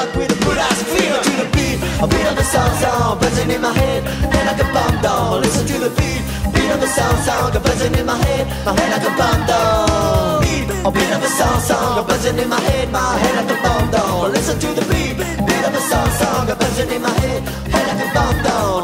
stuck with a good ass feel to the beat. A beat of the sound sound, buzzing in my head. Head like a bomb down. Listen to the beat. Beat of the sound sound, got buzzing in my head. My head like a bomb down. A beat of buzzing in my head. My head like a bomb down. Listen to the beat. Beat of a song, song, got buzzing in my head. Head like a bomb down.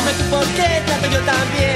Dime tú por qué trato yo también.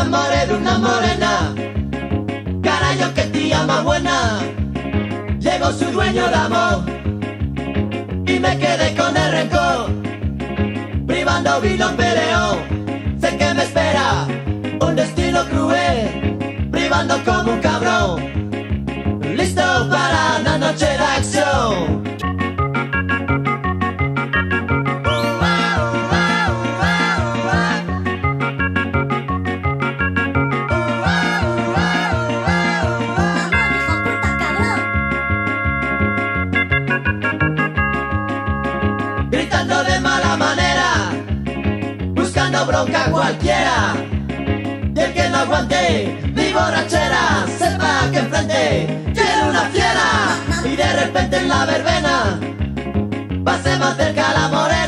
enamoré de una morena, carayo que tía más buena. Llegó su dueño el amor y me quedé con el rencor. Privando vino peleo, sé que me espera un destino cruel, privando como un cabrón. Listo para una noche de acción. quiero una fiera. Y de repente en la verbena, pasé más cerca la morena.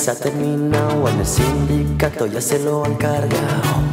Se ha terminado, en el sindicato ya se lo han cargado.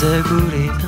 在故里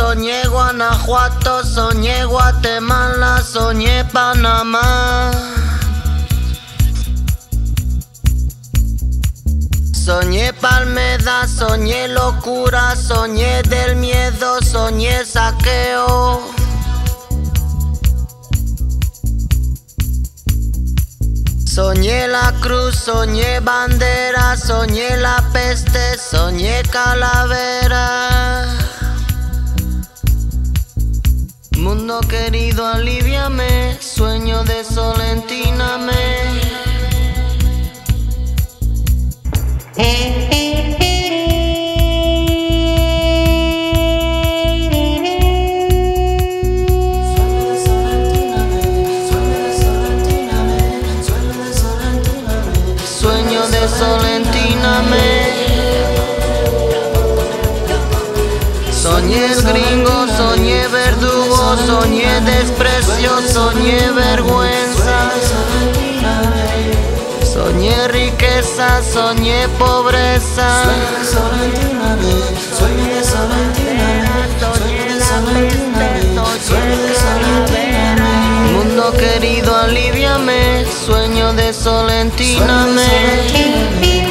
Soñé Guanajuato, soñé Guatemala, soñé Panamá. Soñé palmeda, soñé locura, soñé del miedo, soñé saqueo. Soñé la cruz, soñé bandera, soñé la peste, soñé calavera. Mundo querido, aliviame, sueño de solentíname. Sueño soñé desprecio, soñé vergüenza. Soñé riqueza, soñé pobreza. Mundo querido, aliviame, sueño de solentíname.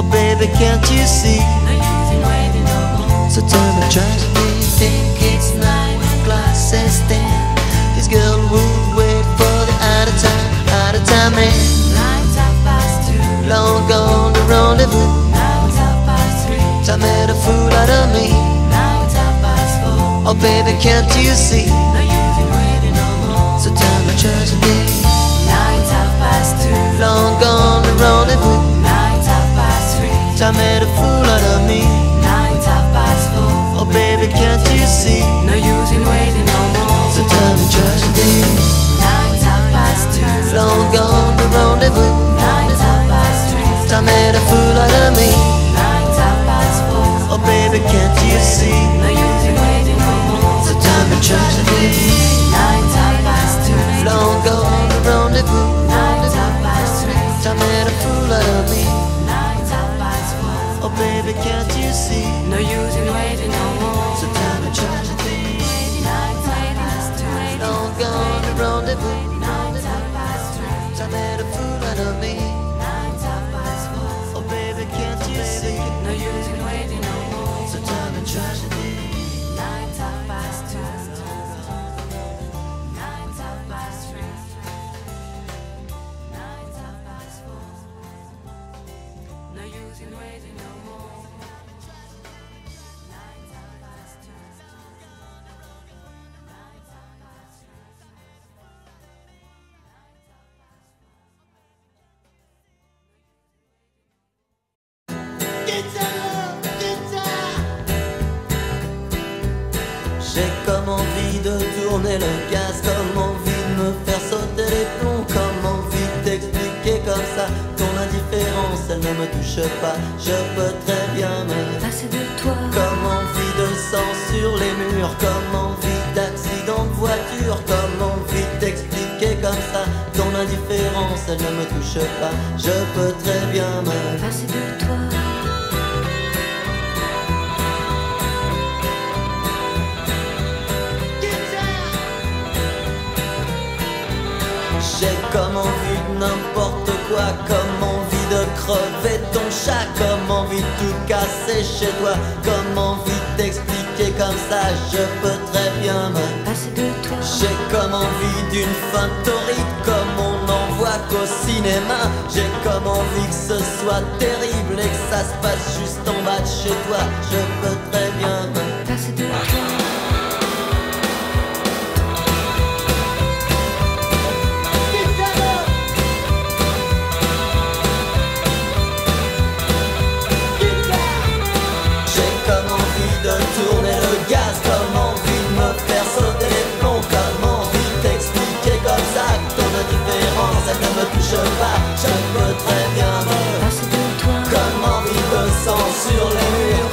Oh baby, can't you see? So tell me tragedy, think it's nine o'clock, says. This girl would wait for the out of time, out of time man. Long gone the rendezvous. Time made a fool out of me. Oh baby, can't you see? So tell me tragedy. Long gone the rendezvous. Oh, Time made a fool out of me. Oh baby, can't you see? No use in waiting no more. So tell me tragedy. Nights are past two. Long gone the rendezvous. Nights are past three. Time made a fool out of me. Nights are past four. Oh baby, can't you see? No use in waiting no more. So tell me tragedy. Nights are past two. Long gone the rendezvous. Baby, can't you see? No use in waiting no more. So tell me tragedy. Nights are past two. Long gone the rendezvous. Nights are past three. Time made a fool out of me. Nights are past four. Oh baby, can't you see? No use in waiting no more. So tell me tragedy. Nights are past two. Nights are past three. Nights four. No use in waiting no tourner le gaz, comme envie de me faire sauter les plombs, comme envie d'expliquer comme ça ton indifférence, elle ne me touche pas. Je peux très bien me Passer de toi. comme envie de sang sur les murs, comme envie d'accident de voiture, comme envie d'expliquer comme ça ton indifférence, elle ne me touche pas. Je peux très bien me Passer de toi. Comme envie de n'importe quoi, comme envie de crever ton chat, comme envie de tout casser chez toi, comme envie de t'expliquer comme ça, je peux très bien me. Passer de toi. J'ai comme envie d'une fin torride, comme on n'en voit qu'au cinéma. J'ai comme envie que ce soit terrible et que ça se passe juste en bas de chez toi, je peux très bien me. Passer de toi. je bats, je peux très bien me passer de toi. Comment vivre sans sur les murs,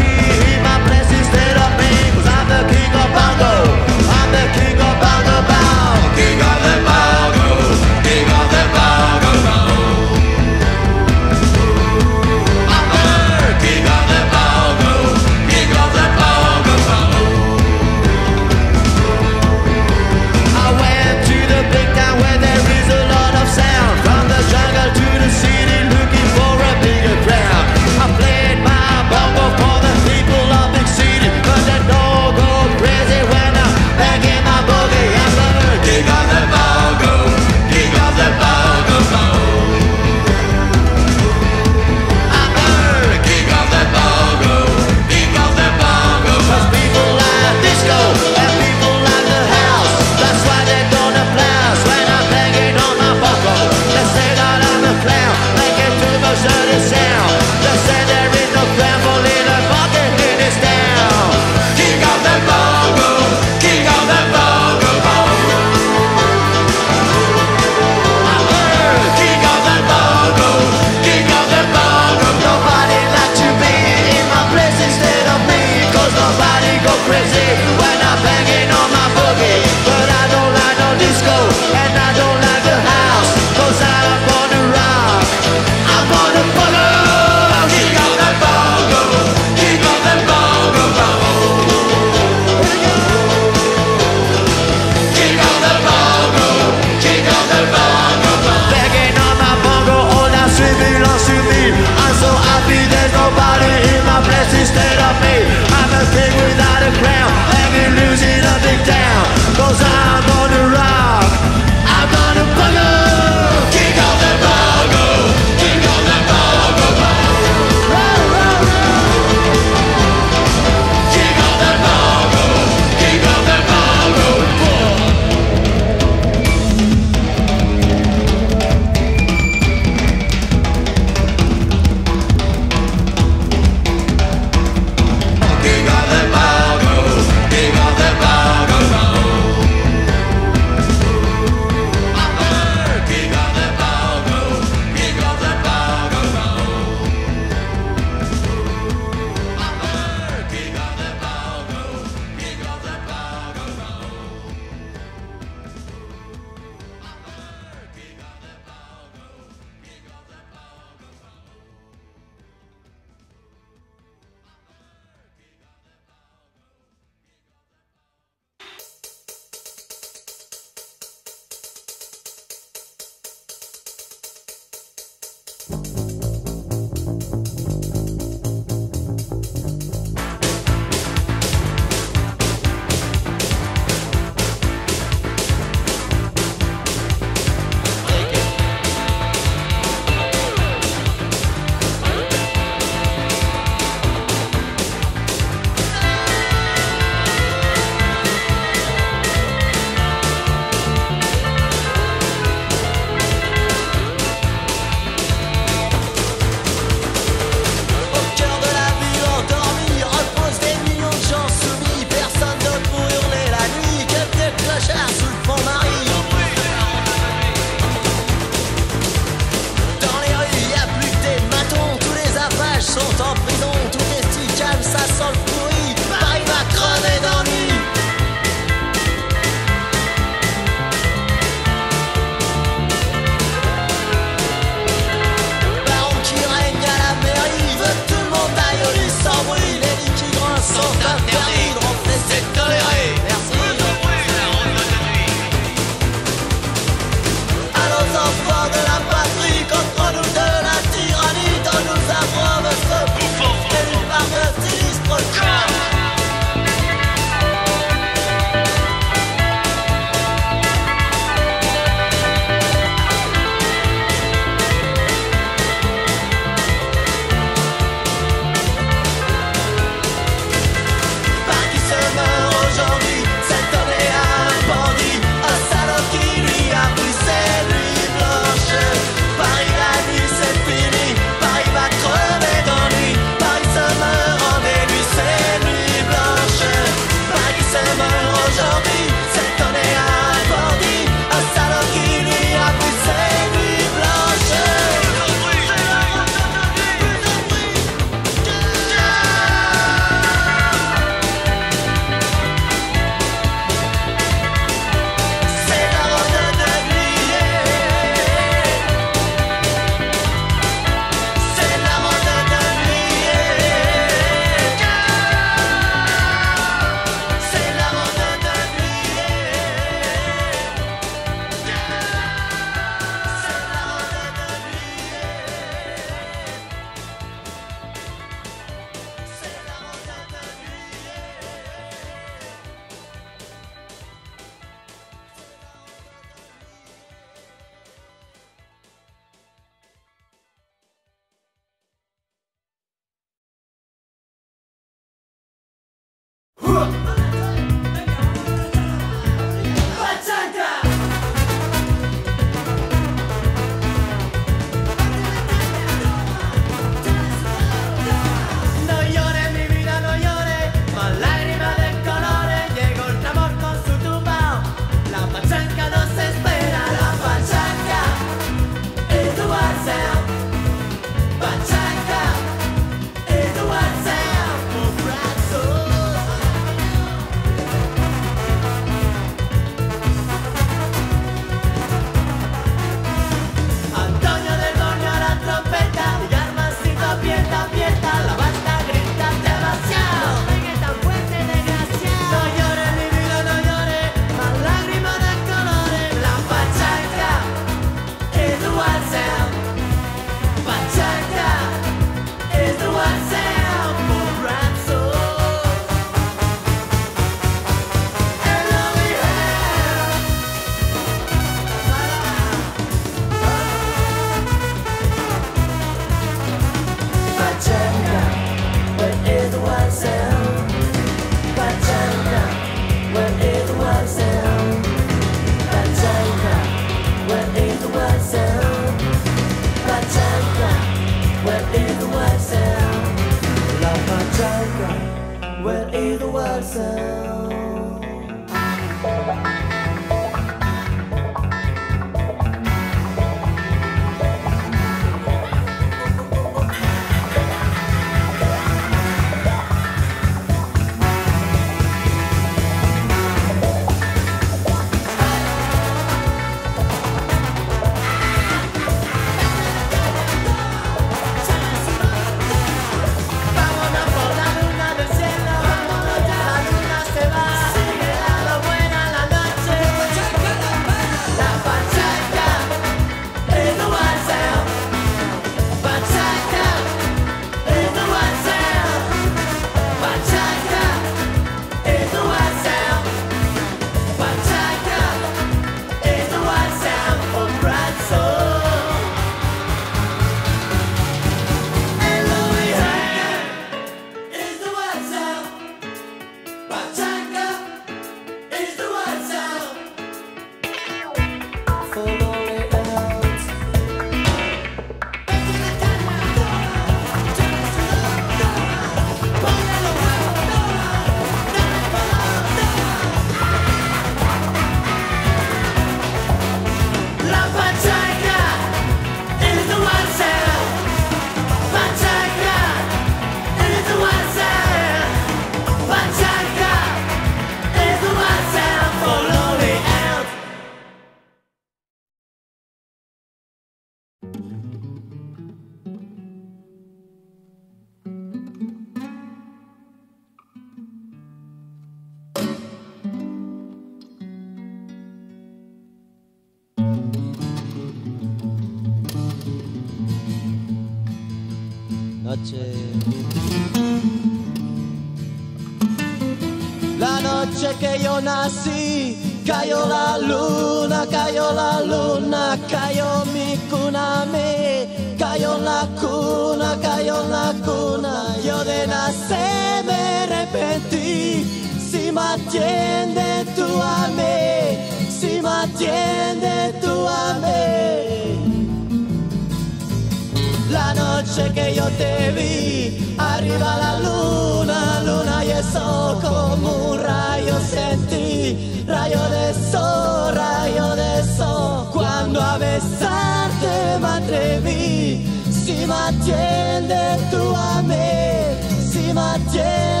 bevi, arriva la luna, luna io so come un raio, senti, raio de sol, raio de sol, quando a besarte mi atrevi, si mi attiende tu a me, si mi attiende.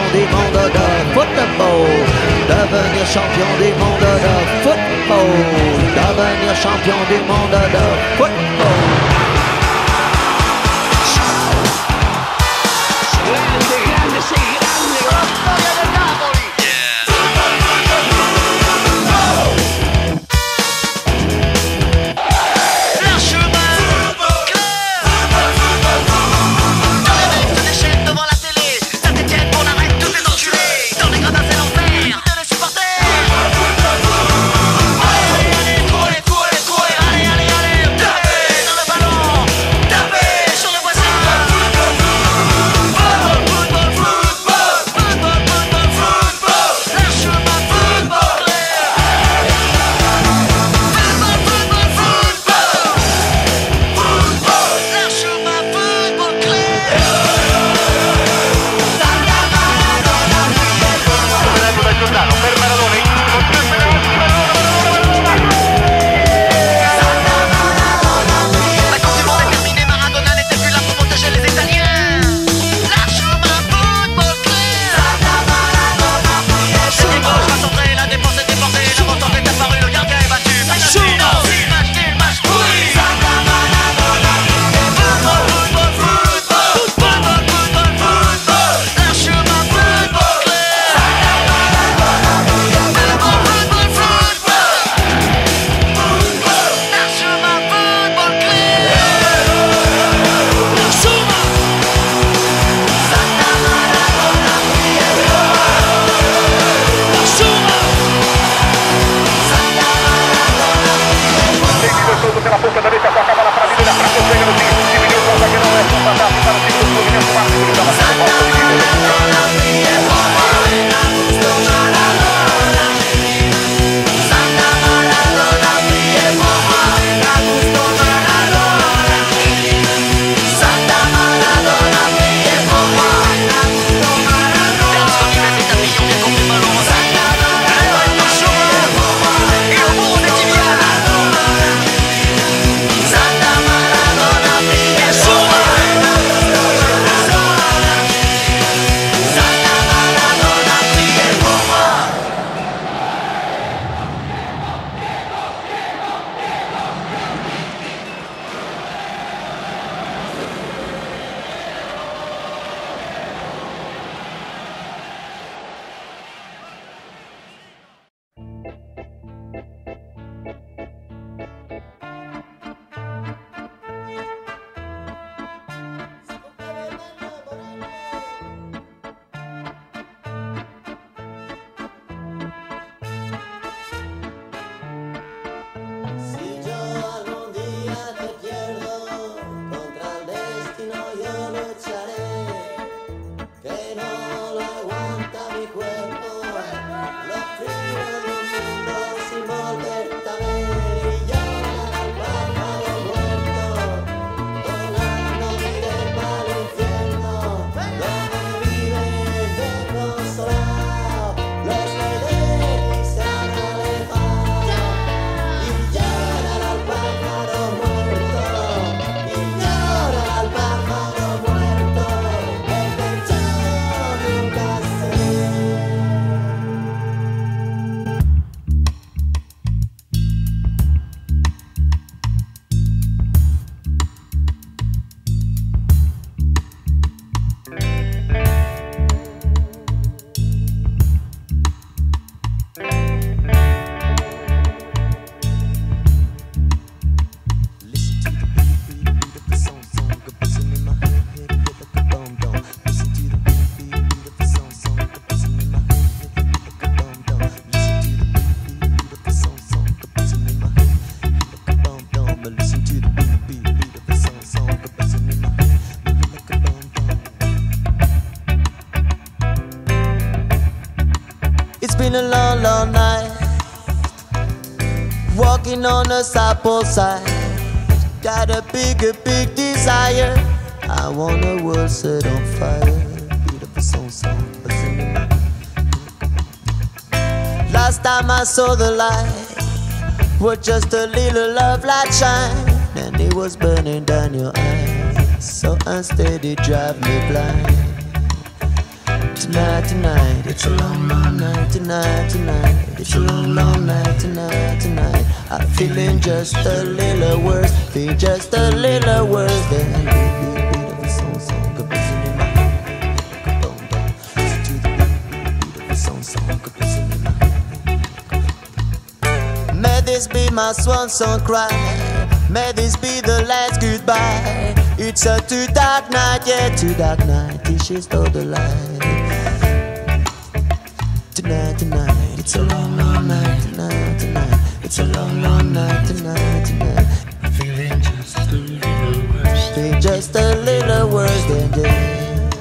champion du monde de football. Devenir champion du monde de football. Devenir champion du monde de football. apple size. Got a bigger, big desire. I want a world set on fire. Beautiful song, song. Last time I saw the light, was just a little love light shine, and it was burning down your eyes. So unsteady, drive me blind tonight, tonight. It's a long, long night tonight, tonight. It's a long, long night tonight, tonight. I'm feeling just a little worse. Feel just a little worse than of a song, song, a buzzing in my head. Of a song, song, a buzzing in my head. May this be my swan song cry. May this be the last goodbye. It's a too dark night, yeah, too dark night. Till she stole the light. Tonight, tonight, it's a long, long night. It's a long, long night. Tonight, tonight, Feeling just a little worse. feel just a little worse than dead.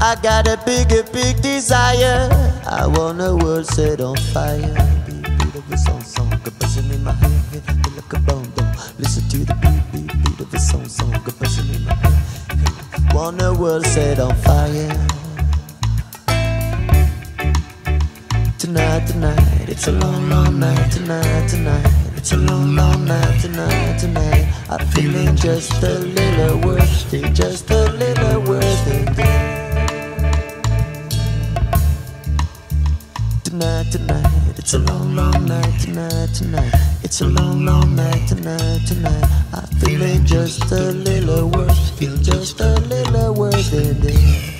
I got a big, a big desire. I want a world set on fire. Beat, beat of a song, song, a buzzing in my head, feel like a bone, bone. Listen to the beat, beat, beat of a song, song, a buzzing in my head. Want a world set on fire. Tonight, tonight, it's a long, long night. Tonight, tonight, it's a long, long night. Tonight, tonight, I'm feeling just a little worse. Feel just a little worse than. Tonight, tonight, it's a long, long night. Tonight, tonight, it's a long, long night. Tonight, tonight, I'm feeling just a little worse. Feel just a little worse than this.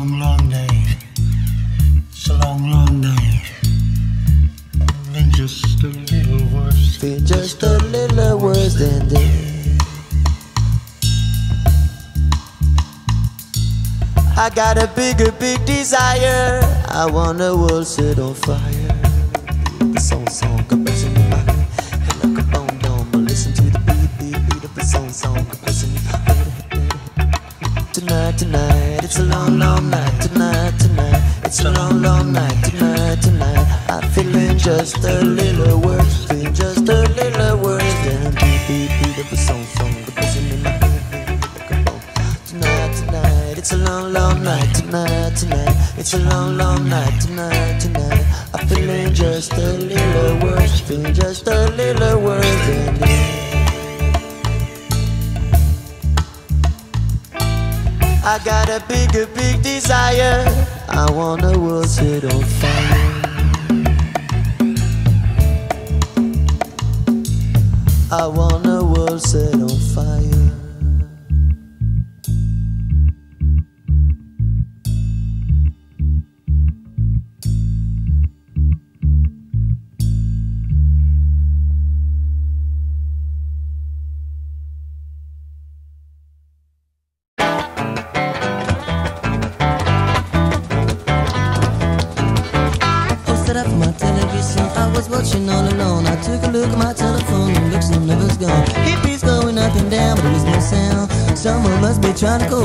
Long, long night. It's a long, long night. And just a little worse. Feel just a little worse than this. I got a bigger, big desire. I want the world set on fire. Long, long night. Tonight, tonight, it's a long, long night. Tonight, tonight, I'm feeling just a little worse. Feel just a little worse than beat, beat, beat of a song, song, a buzzing in my head. Tonight, tonight, it's a long, long night. Tonight, tonight, it's a long, long night. Tonight, tonight, I'm feeling just a little worse. Feeling just a little worse than I got a bigger, big desire. I want the world set on fire. I want the world set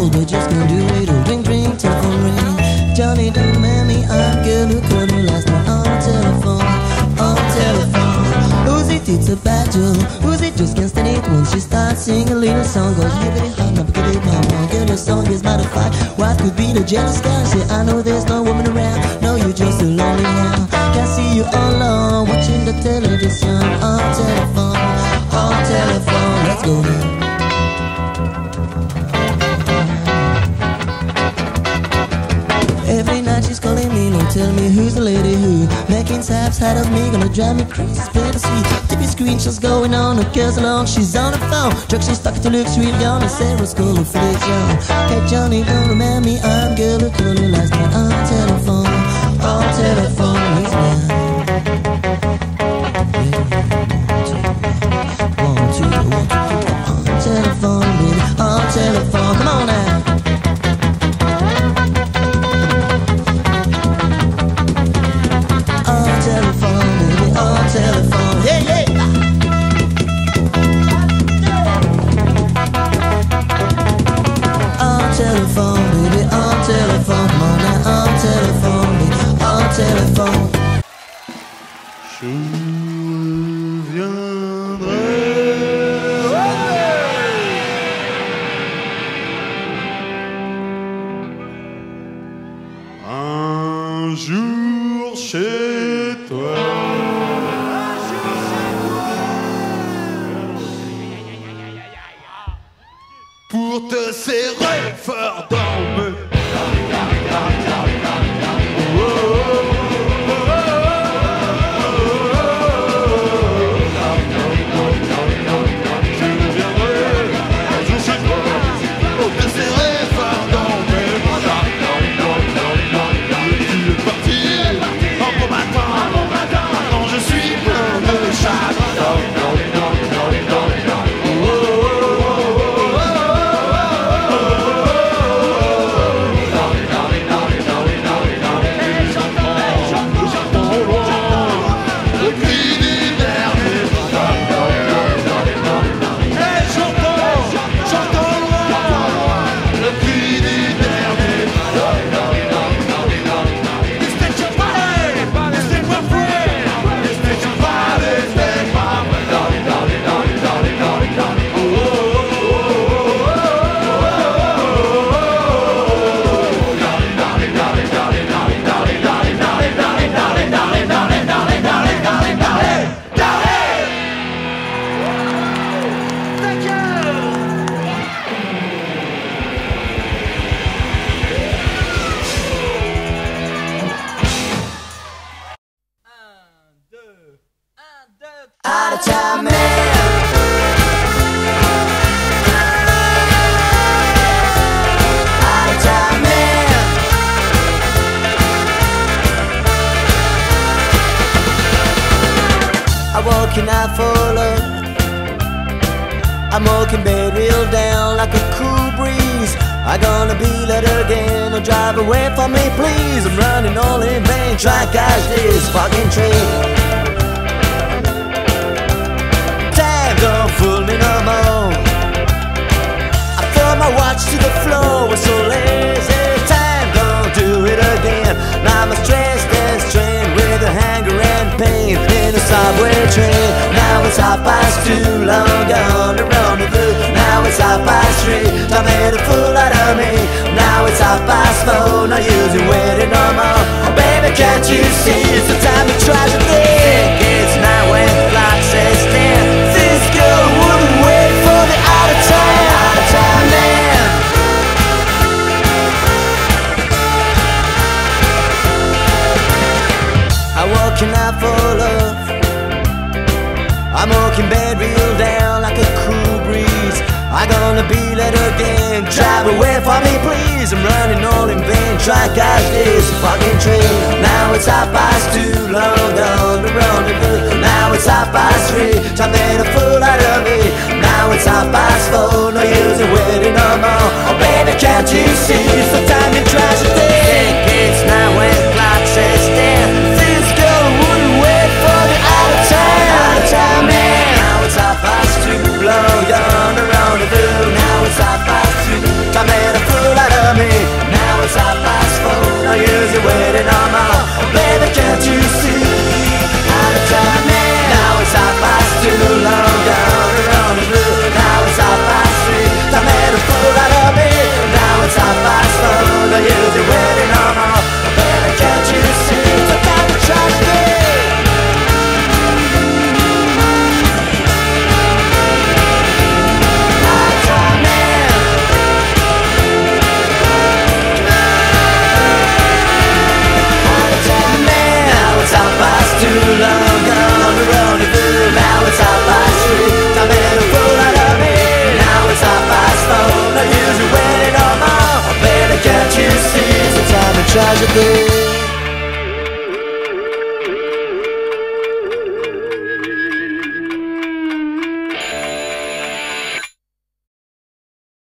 call, but just gonna do it. Oh, ring, ring, telephone ring. Johnny, don't remind me. I'm who called me last night on the telephone. On the telephone. Who's it? It's a joke. Who's it? Just can't stand it when she starts singing a little song. Goes, give it a hug, give it no more. Girl, your song is modified. What could be the jealous guy? Say, I know there's no woman around. No, you're just a lonely hound. Can't see you all alone, watching the television on telephone, on telephone. Let's go now. Tell me who's the lady who Making snaps out of me, gonna drive me crazy, better see TV screenshots going on, the girls alone, she's on the phone. Truck, she's talking to Luke's really young, and Sarah's school of Felix Young Hey Johnny, don't remember me, I'm called you last night on telephone On telephone, pour te serrer fort dans pain in a subway train. Now it's half past two, long gone to rendezvous. Now it's half past three, I made a fool out of me. Now it's half past four, no use in waiting no more. Oh, baby, can't you see it's the time to try to think? Let again. Drive away from me, please. I'm running all in vain. Try to catch this fucking train. Now it's half past two, long gone to rendezvous. Now it's half past three. I made a fool out of me. Now it's half past four. No use in waiting no more. Oh baby, can't you see? It's the time you tragedy. It's now when I made a fool out of me. Now it's half past four. No use in waiting no more. Oh baby, can't you see? Out of time, man. Now it's half past two. Long gone to rendezvous. Now it's half past three. I made a fool out of me. Now it's half past four. No use in waiting four, no use